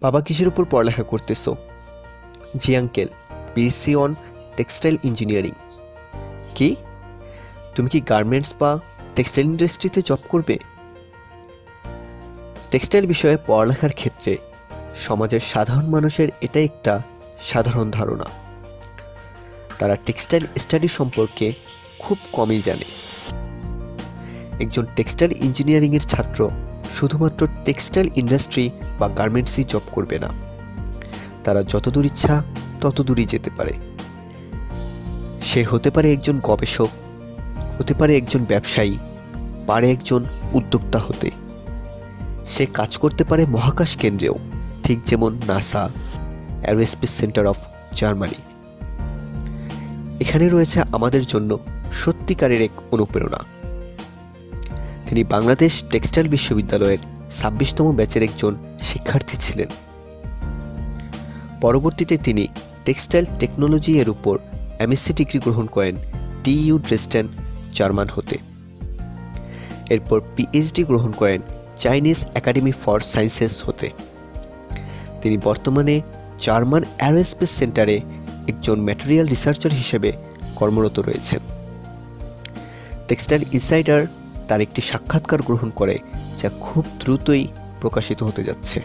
বাবা কিসের উপর পড়ালেখা করতেছো? জি, uncle. BSc on textile engineering কি? তুমি কি গার্মেন্টস বা টেক্সটাইল ইন্ডাস্ট্রিতে জব করবে? টেক্সটাইল বিষয়ে পড়ালেখার ক্ষেত্রে সমাজের সাধারণ মানুষের এটা একটা সাধারণ ধারণা। তারা টেক্সটাইল স্টাডি সম্পর্কে খুব কমই জানে। একজন টেক্সটাইল ইঞ্জিনিয়ারিংয়ের ছাত্র শুধুমাত্র টেক্সটাইল ইন্ডাস্ট্রি বা গার্মেন্টসই জব করবে না। তারা যতদূর ইচ্ছা ততদূরই যেতে পারে। সে হতে পারে একজন গবেষক, হতে পারে একজন ব্যবসায়ী, পারে একজন উদ্যোক্তা হতে। সে কাজ করতে পারে মহাকাশ কেন্দ্রেও, ঠিক যেমন NASA aerospace centre of Germany. এখানে রয়েছে আমাদের জন্য সত্যিকারের এক অনুপ্রেরণা। তিনি বাংলাদেশ টেক্সটাইল বিশ্ববিদ্যালয়ের ছাব্বিশতম ব্যাচের একজন শিক্ষার্থী ছিলেন। পরবর্তীতে তিনি টেক্সটাইল টেকনোলজি এর উপর এমএসসি ডিগ্রি গ্রহণ করেন টিইউ ড্রেস্টেন, জার্মান হতে। এরপর পিএইচডি গ্রহণ করেন চাইনিজ একাডেমি ফর সায়েন্সেস হতে। তিনি বর্তমানে জার্মান অ্যারোস্পেস সেন্টারে একজন ম্যাটেরিয়াল রিসার্চার হিসেবে কর্মরত রয়েছেন। টেক্সটাইল ইনসাইডার তার একটি সাক্ষাৎকার গ্রহণ করে যা খুব দ্রুতই প্রকাশিত হতে যাচ্ছে।